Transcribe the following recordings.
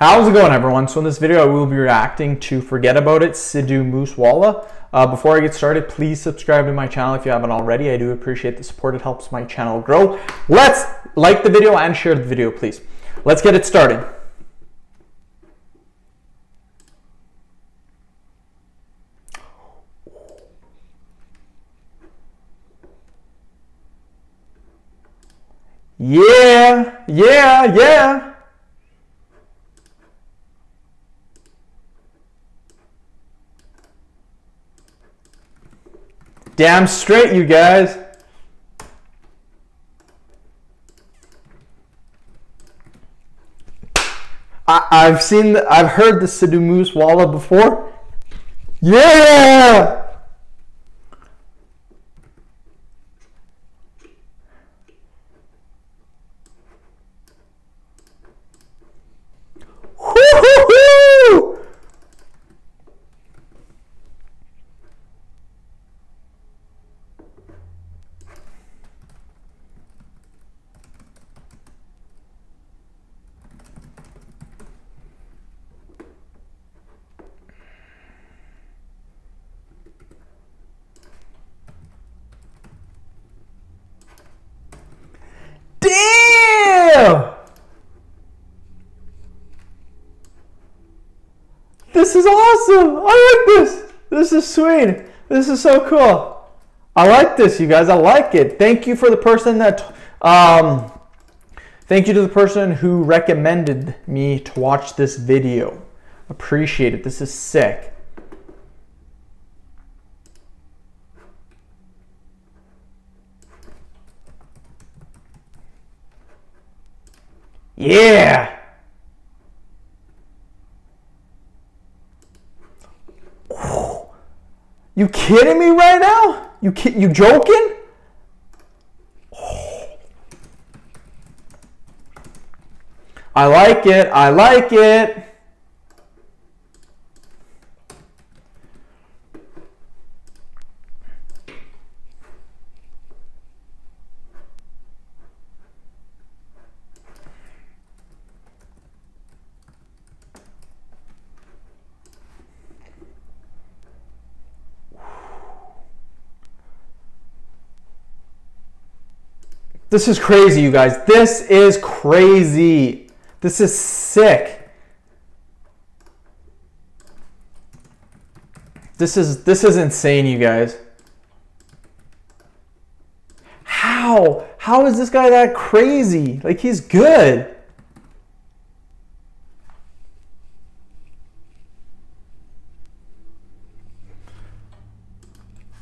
How's it going everyone? So in this video I will be reacting to Forget About It, Sidhu Moosewala. Uh, before I get started, please subscribe to my channel if you haven't already. I do appreciate the support. It helps my channel grow. Let's like the video and share the video, please. Let's get it started. Yeah, yeah, yeah. Damn straight, you guys. I, have seen, I've heard the Sidhu Moosewala before. Yeah! This is awesome. I like this. This is sweet. This is so cool. I like this, you guys. I like it. Thank you for the person that, um, thank you to the person who recommended me to watch this video. Appreciate it. This is sick. Yeah. You kidding me right now? You you joking? I like it. I like it. This is crazy, you guys. This is crazy. This is sick. This is this is insane, you guys. How? How is this guy that crazy? Like he's good.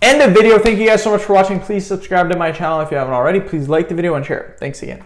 End of video. Thank you guys so much for watching. Please subscribe to my channel if you haven't already. Please like the video and share. Thanks again.